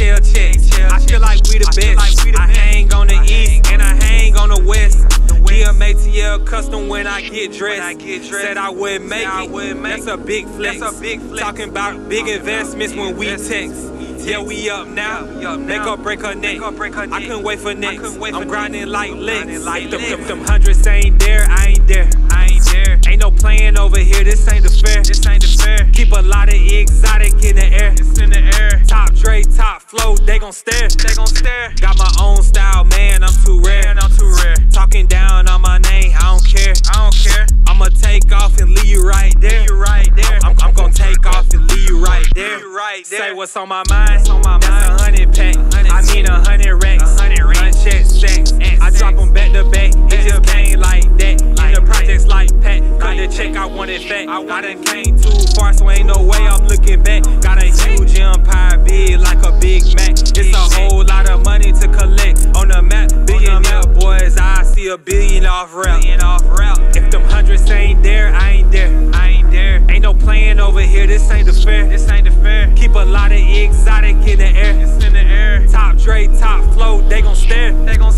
shell checks. I feel like we the best. I hang on the east and I hang on the west. DMATL custom when I get dressed. Said I wouldn't make it. That's a big flex. Talking about big investments when we text. Yeah, we up now. Make her break her neck. I couldn't wait for next. I'm grinding like licks. Like them, them, them hundreds ain't there. I ain't there. I ain't there. Ain't no playing over here. This ain't the fair. This ain't flow, they gon' stare. They gon' stare. Got my own style, man, I'm too rare. Man, I'm too rare. Talking down on my name, I don't care. I don't care. I'ma take off and leave you right there. You right there. I'm, I'm gon' take off and leave you right there. You right there. Say what's on my mind. on my That's mind. a hundred pack. I mean a hundred racks. A hundred racks. Unchecked stacks. And I drop them back to back. It Back just to came like that. In Like the projects like Pat. Cut the check, I wanted fat. I I, want done came too far, so ain't no way I'm looking back. Got a huge empire, big like a Big Mac. It's a whole lot of money to collect on the map. Billionaire boys, I see a billion off route. If them hundreds ain't there, I ain't there. I ain't there. Ain't no playing over here, this ain't the fair. This ain't the fair. Keep a lot of exotic in the air. It's in the air. Top Dre, top flow, they gon' stare. They gon'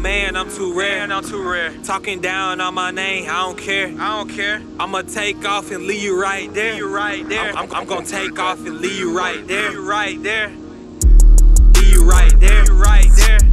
man, I'm too rare. Man, I'm too rare. Talking down on my name, I don't care. I don't care. I'ma take off and leave you right there. You right there. I'm, I'm, I'm gonna take off and leave you right there. Leave you right there. Leave you right there. You right there.